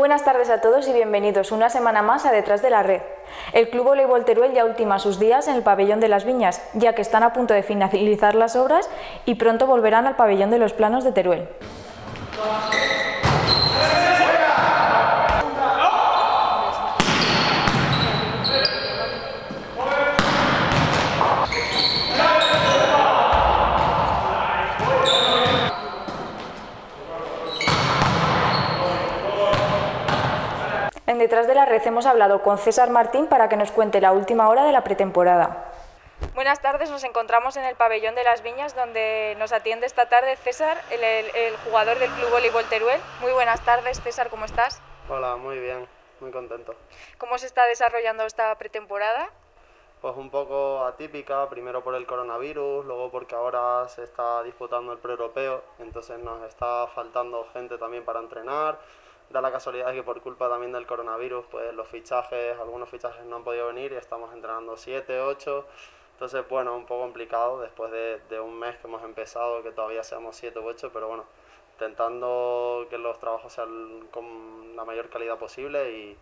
buenas tardes a todos y bienvenidos una semana más a Detrás de la Red. El Club Voleibol Teruel ya ultima sus días en el pabellón de las Viñas, ya que están a punto de finalizar las obras y pronto volverán al pabellón de los planos de Teruel. Detrás de la Red hemos hablado con César Martín para que nos cuente la última hora de la pretemporada. Buenas tardes, nos encontramos en el pabellón de las Viñas donde nos atiende esta tarde César, el, el- el jugador del Club Voleibol Teruel. Muy buenas tardes, César, ¿cómo estás? Hola, muy bien, muy contento. ¿Cómo se está desarrollando esta pretemporada? Pues un poco atípica, primero por el coronavirus, luego porque ahora se está disputando el pre-europeo, entonces nos está faltando gente también para entrenar. Da la casualidad de que por culpa también del coronavirus, pues los fichajes, algunos fichajes no han podido venir y estamos entrenando 7, 8. Entonces, bueno, un poco complicado después de, de un mes que hemos empezado, que todavía seamos 7 u 8, pero bueno, intentando que los trabajos sean con la mayor calidad posible y,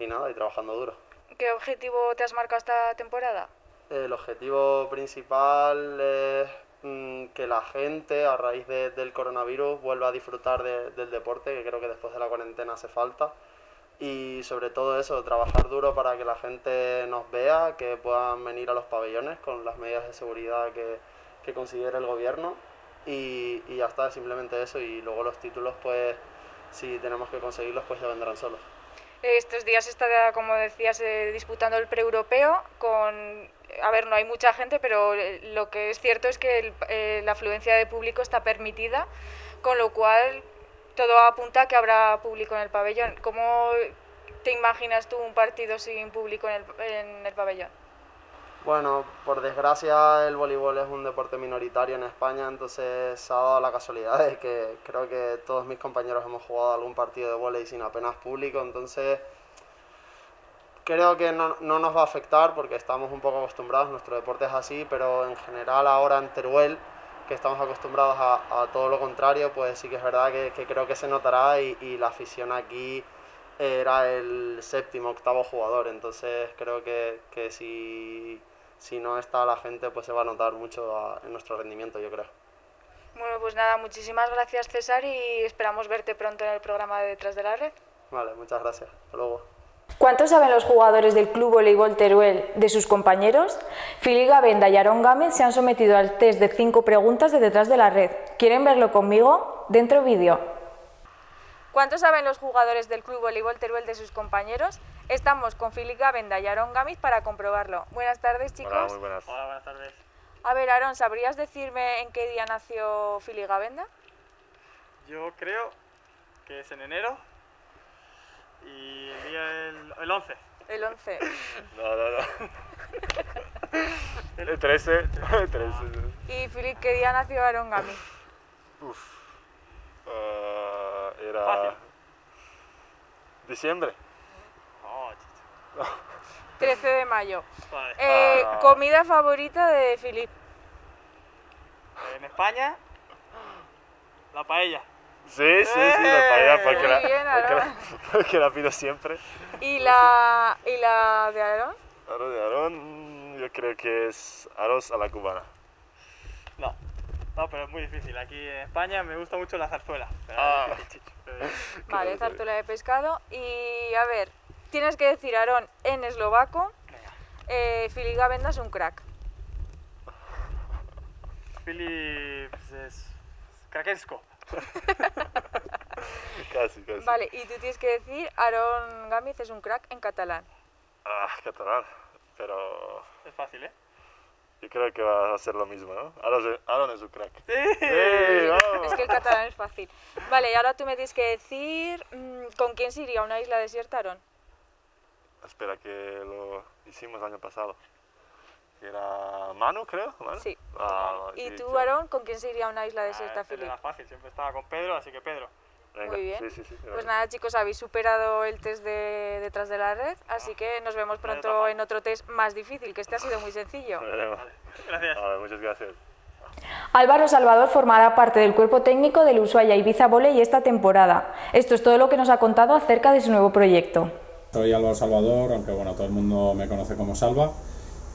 y nada, y trabajando duro. ¿Qué objetivo te has marcado esta temporada? El objetivo principal es que la gente, a raíz de- del coronavirus, vuelva a disfrutar de- del deporte, que creo que después de la cuarentena hace falta. Y sobre todo eso, trabajar duro para que la gente nos vea, que puedan venir a los pabellones con las medidas de seguridad que, que considere el gobierno. Y, y ya está, simplemente eso. Y luego los títulos, pues, si tenemos que conseguirlos, pues ya vendrán solos. Estos días está, como decías, eh, disputando el pre-europeo con... A ver, no hay mucha gente, pero eh, lo que es cierto es que eh, la afluencia de público está permitida, con lo cual todo apunta a que habrá público en el pabellón. ¿Cómo te imaginas tú un partido sin público en el, en el pabellón? Bueno, por desgracia el voleibol es un deporte minoritario en España, entonces se ha dado la casualidad de que creo que todos mis compañeros hemos jugado algún partido de voleibol sin apenas público, entonces creo que no, no nos va a afectar porque estamos un poco acostumbrados, nuestro deporte es así, pero en general ahora en Teruel, que estamos acostumbrados a, a todo lo contrario, pues sí que es verdad que, que creo que se notará y, y la afición aquí era el séptimo, octavo jugador, entonces creo que, que si, si no está la gente pues se va a notar mucho a- en nuestro rendimiento, yo creo. Bueno, pues nada, muchísimas gracias César y esperamos verte pronto en el programa de Detrás de la Red. Vale, muchas gracias. Hasta luego. ¿Cuánto saben los jugadores del Club Voleibol Teruel de sus compañeros? Filiga Benda y Aarón Gámez se han sometido al test de cinco preguntas de detrás de la red. ¿Quieren verlo conmigo? Dentro vídeo. ¿Cuánto saben los jugadores del Club Voleibol Teruel de sus compañeros? Estamos con Filiga Benda y Aarón Gámez para comprobarlo. Buenas tardes, chicos. Hola, muy buenas. Hola, buenas tardes. A ver, Aarón, ¿sabrías decirme en qué día nació Filiga Benda? Yo creo que es en enero y el día el, el 11. El 11. No, no, no. El 13. El 13. ¿Y Filip, qué día nació Aarón Gámez? Uf. Ah, era. Fácil. Diciembre. Oh, chicha. 13 de mayo. Vale. Eh, Ah. comida favorita de Filip. En España, la paella. Sí, sí, sí, la paella, porque, Muy la, bien, porque, la, Aarón. porque la pido siempre. ¿Y la, ¿Y la de Aarón? Arroz de Aarón, yo creo que es arroz a la cubana. No. No, pero es muy difícil. Aquí en España me gusta mucho la zarzuela. Pero Ah. difícil. Eh, Vale, zarzuela de pescado. Y a ver, tienes que decir Aarón en eslovaco. Eh, Filip Gavenda es un crack. Philips es Krakensko. Casi, casi. Vale, y tú tienes que decir Aarón Gámez es un crack en catalán. Ah, catalán. Pero Es fácil, ¿eh? yo creo que va a ser lo mismo, ¿no? Aaron es, Aaron un crack. Sí. ¡Sí, vamos! Es que el catalán es fácil. Vale, y ahora tú me tienes que decir mm, con quién se iría a una isla desierta, Aarón. Espera, que lo hicimos el año pasado. Era Manu, creo. ¿Manu? Sí. Ah, Y sí, tú, sí. Aarón, con quién se iría a una isla Ah, desierta, este Filip. era fácil, siempre estaba con Pedro, así que Pedro. Venga, Muy bien. Sí, sí, sí. Pues nada, chicos, habéis superado el test de detrás de la red, así que nos vemos pronto en otro test más difícil, que este ha sido muy sencillo. Veremos. Gracias. Vale, muchas gracias. Álvaro Salvador formará parte del cuerpo técnico del Ushuaia Ibiza Volley esta temporada. Esto es todo lo que nos ha contado acerca de su nuevo proyecto. Soy Álvaro Salvador, aunque bueno, todo el mundo me conoce como Salva.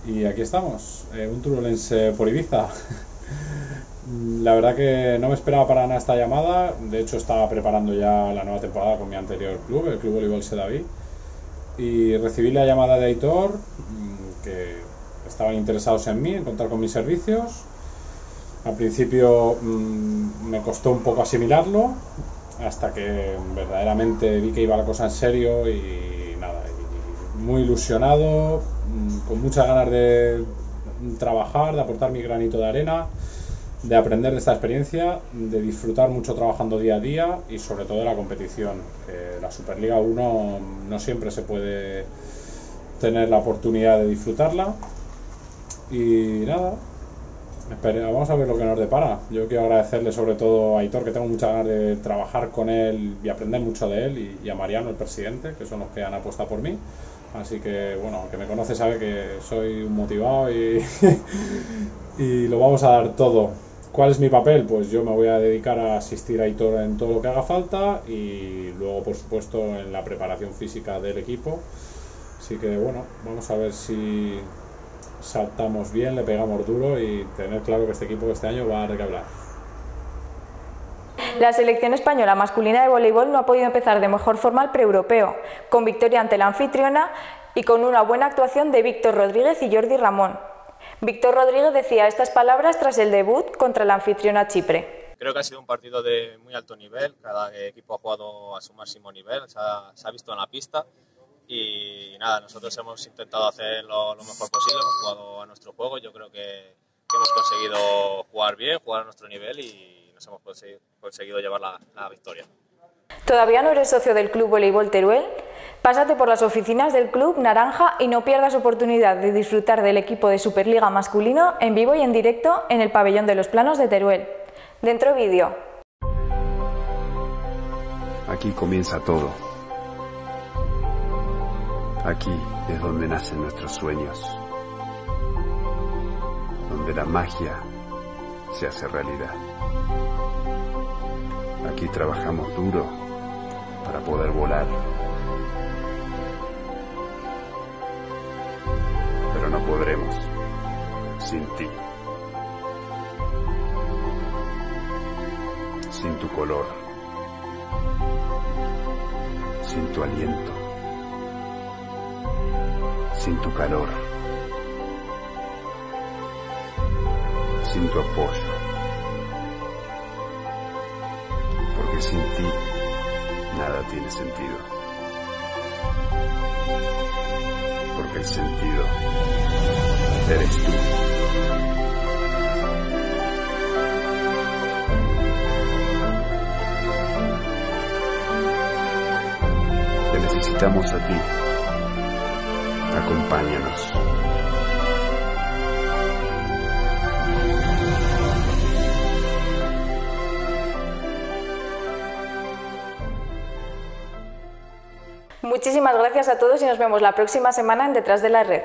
Y aquí estamos, eh, un turulense por Ibiza. La verdad que no me esperaba para nada esta llamada. De hecho, estaba preparando ya la nueva temporada con mi anterior club, el Club Voleibol Sedaví. Y recibí la llamada de Aitor, mm, que estaban interesados en mí, en contar con mis servicios. Al principio mm, me costó un poco asimilarlo, hasta que verdaderamente vi que iba la cosa en serio y nada, muy ilusionado, con muchas ganas de trabajar, de aportar mi granito de arena de aprender de esta experiencia, de disfrutar mucho trabajando día a día y sobre todo de la competición. la Superliga 1 no siempre se puede tener la oportunidad de disfrutarla y nada, vamos a ver lo que nos depara. Yo quiero agradecerle sobre todo a Aitor, que tengo muchas ganas de trabajar con él y aprender mucho de él, y, a Mariano, el presidente, que son los que han apostado por mí. Así que, bueno, que me conoce sabe que soy un motivado y, y lo vamos a dar todo. ¿Cuál es mi papel? Pues yo me voy a dedicar a asistir a Hitor en todo lo que haga falta y luego, por supuesto, en la preparación física del equipo. Así que, bueno, vamos a ver si saltamos bien, le pegamos duro y tener claro que este equipo este año va a recablar. La selección española masculina de voleibol no ha podido empezar de mejor forma el pre-europeo, con victoria ante la anfitriona y con una buena actuación de Víctor Rodríguez y Jordi Ramón. Víctor Rodríguez decía estas palabras tras el debut contra la anfitriona Chipre. Creo que ha sido un partido de muy alto nivel, cada equipo ha jugado a su máximo nivel, se ha, visto en la pista y nada, nosotros hemos intentado hacer lo, mejor posible, hemos jugado a nuestro juego, yo creo que, hemos conseguido jugar bien, jugar a nuestro nivel y hemos conseguido, llevar la, la victoria. ¿Todavía no eres socio del Club Voleibol Teruel? Pásate por las oficinas del Club Naranja y no pierdas oportunidad de disfrutar del equipo de Superliga masculino en vivo y en directo en el pabellón de los planos de Teruel. Dentro vídeo. Aquí comienza todo. Aquí es donde nacen nuestros sueños. Donde la magia se hace realidad. Aquí trabajamos duro para poder volar. Pero no podremos sin ti. Sin tu color. Sin tu aliento. Sin tu calor. Sin tu apoyo. Sin ti nada tiene sentido. Porque el sentido eres tú. Te necesitamos a ti. Acompáñanos. Muchísimas gracias a todos y nos vemos la próxima semana en Detrás de la Red.